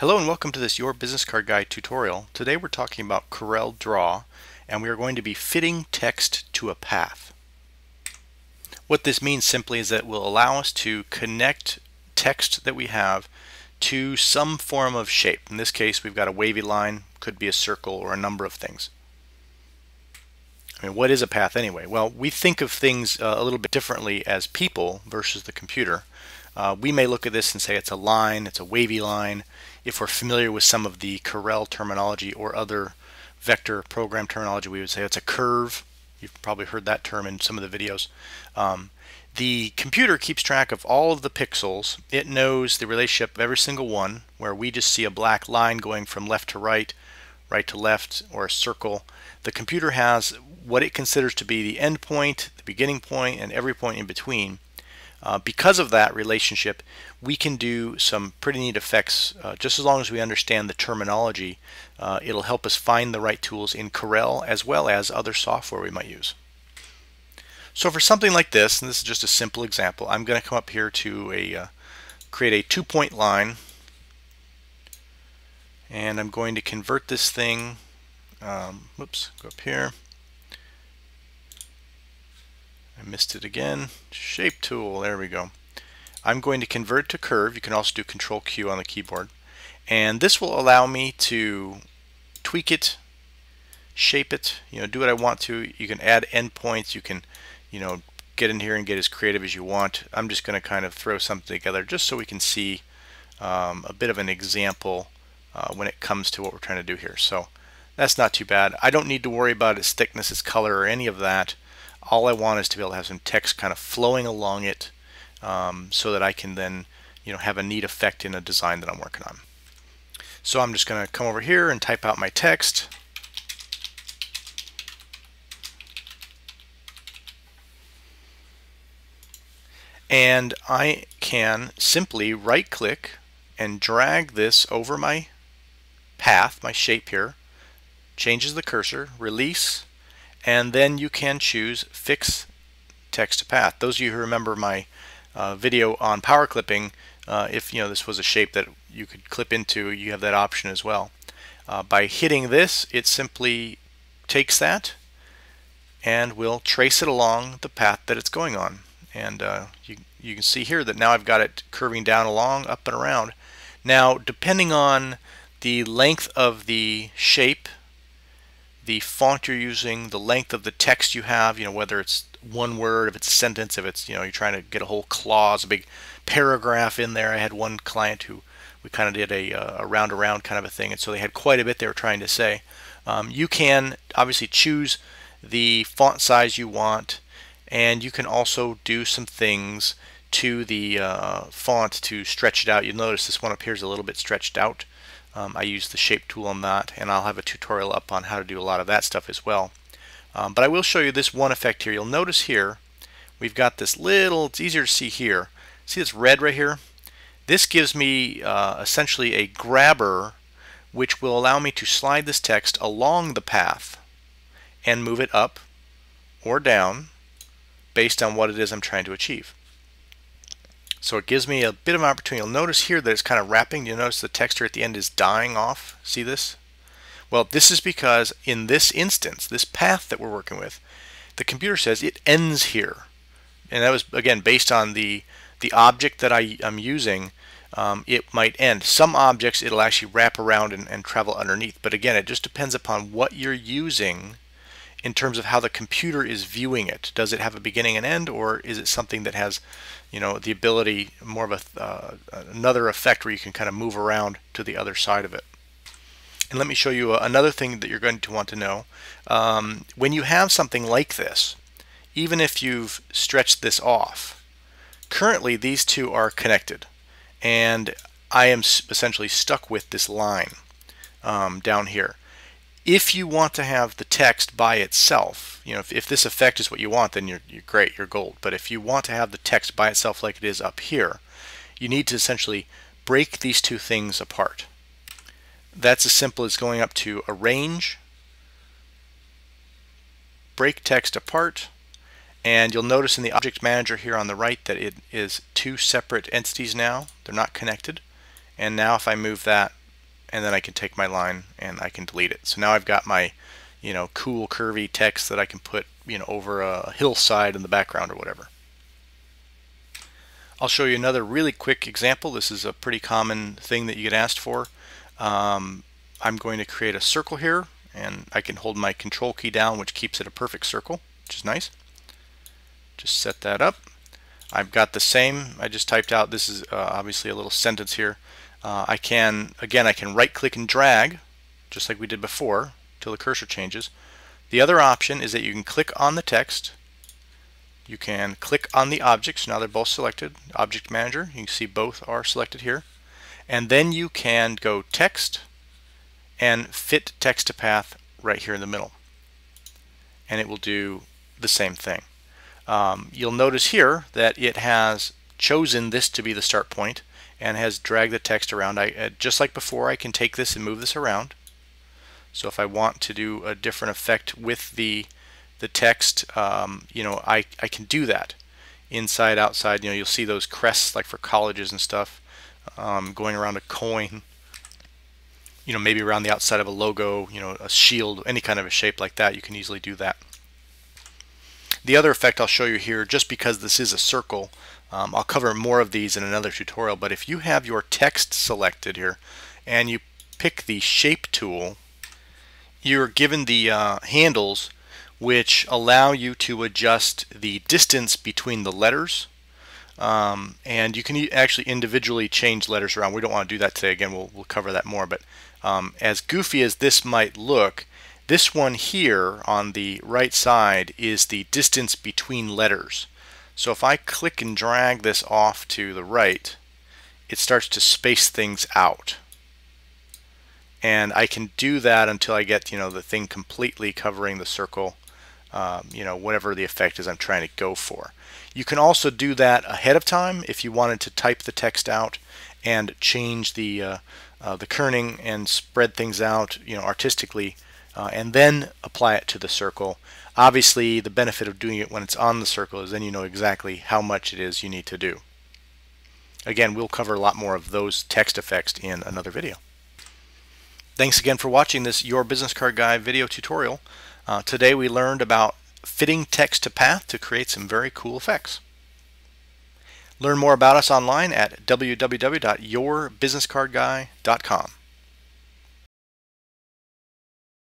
Hello and welcome to this Your Business Card Guy tutorial. Today we're talking about Corel Draw and we are going to be fitting text to a path. What this means simply is that it will allow us to connect text that we have to some form of shape. In this case we've got a wavy line, could be a circle or a number of things. I mean, what is a path anyway? Well, we think of things uh, a little bit differently as people versus the computer. Uh, we may look at this and say it's a line, it's a wavy line. If we're familiar with some of the Corel terminology or other vector program terminology, we would say it's a curve. You've probably heard that term in some of the videos. Um, the computer keeps track of all of the pixels. It knows the relationship of every single one, where we just see a black line going from left to right, right to left, or a circle. The computer has what it considers to be the end point, the beginning point, and every point in between. Uh, because of that relationship, we can do some pretty neat effects uh, just as long as we understand the terminology. Uh, it'll help us find the right tools in Corel as well as other software we might use. So for something like this, and this is just a simple example, I'm going to come up here to a uh, create a two-point line and I'm going to convert this thing um, whoops go up here I missed it again. Shape tool, there we go. I'm going to convert to curve. You can also do control Q on the keyboard. And this will allow me to tweak it, shape it, you know, do what I want to. You can add endpoints. You can, you know, get in here and get as creative as you want. I'm just going to kind of throw something together just so we can see um, a bit of an example uh, when it comes to what we're trying to do here. So that's not too bad. I don't need to worry about its thickness, its color, or any of that all I want is to be able to have some text kind of flowing along it um, so that I can then you know have a neat effect in a design that I'm working on. So I'm just going to come over here and type out my text. And I can simply right click and drag this over my path, my shape here, changes the cursor, release, and then you can choose fix text path. Those of you who remember my uh, video on power clipping, uh, if you know this was a shape that you could clip into, you have that option as well. Uh, by hitting this, it simply takes that and will trace it along the path that it's going on. And uh, you, you can see here that now I've got it curving down along, up and around. Now, depending on the length of the shape the font you're using, the length of the text you have, you know, whether it's one word, if it's a sentence, if it's, you know, you're trying to get a whole clause, a big paragraph in there. I had one client who we kind of did a, uh, a round around kind of a thing, and so they had quite a bit they were trying to say. Um, you can obviously choose the font size you want, and you can also do some things to the uh, font to stretch it out. You'll notice this one appears a little bit stretched out. Um, I use the shape tool on that and I'll have a tutorial up on how to do a lot of that stuff as well. Um, but I will show you this one effect here. You'll notice here we've got this little, it's easier to see here. See this red right here? This gives me uh, essentially a grabber which will allow me to slide this text along the path and move it up or down based on what it is I'm trying to achieve. So it gives me a bit of an opportunity. You'll notice here that it's kind of wrapping. You'll notice the texture at the end is dying off. See this? Well, this is because in this instance, this path that we're working with, the computer says it ends here. And that was, again, based on the, the object that I am using, um, it might end. Some objects, it'll actually wrap around and, and travel underneath. But again, it just depends upon what you're using in terms of how the computer is viewing it. Does it have a beginning and end, or is it something that has, you know, the ability more of a uh, another effect where you can kind of move around to the other side of it? And let me show you another thing that you're going to want to know. Um, when you have something like this, even if you've stretched this off, currently these two are connected, and I am essentially stuck with this line um, down here if you want to have the text by itself, you know, if, if this effect is what you want, then you're, you're great, you're gold. But if you want to have the text by itself like it is up here, you need to essentially break these two things apart. That's as simple as going up to Arrange, Break Text Apart, and you'll notice in the Object Manager here on the right that it is two separate entities now. They're not connected. And now if I move that and then I can take my line and I can delete it. So now I've got my you know cool curvy text that I can put you know over a hillside in the background or whatever. I'll show you another really quick example. This is a pretty common thing that you get asked for. Um, I'm going to create a circle here and I can hold my control key down which keeps it a perfect circle which is nice. Just set that up. I've got the same I just typed out this is uh, obviously a little sentence here. Uh, I can again I can right click and drag just like we did before till the cursor changes. The other option is that you can click on the text you can click on the objects. Now they're both selected. Object Manager, you can see both are selected here. And then you can go text and fit text to path right here in the middle. And it will do the same thing. Um, you'll notice here that it has chosen this to be the start point and has dragged the text around. I, uh, just like before, I can take this and move this around. So if I want to do a different effect with the the text, um, you know, I, I can do that. Inside, outside, you know, you'll see those crests like for colleges and stuff um, going around a coin, you know, maybe around the outside of a logo, you know, a shield, any kind of a shape like that, you can easily do that. The other effect I'll show you here, just because this is a circle, um, I'll cover more of these in another tutorial, but if you have your text selected here and you pick the shape tool, you're given the uh, handles which allow you to adjust the distance between the letters. Um, and you can actually individually change letters around. We don't want to do that today. Again, we'll, we'll cover that more. But um, as goofy as this might look, this one here on the right side is the distance between letters. So if I click and drag this off to the right, it starts to space things out. And I can do that until I get, you know, the thing completely covering the circle um, you know, whatever the effect is I'm trying to go for. You can also do that ahead of time if you wanted to type the text out and change the uh, uh, the kerning and spread things out, you know, artistically, uh, and then apply it to the circle. Obviously, the benefit of doing it when it's on the circle is then you know exactly how much it is you need to do. Again, we'll cover a lot more of those text effects in another video. Thanks again for watching this Your Business Card Guy video tutorial. Uh, today we learned about fitting text to path to create some very cool effects. Learn more about us online at www.yourbusinesscardguy.com.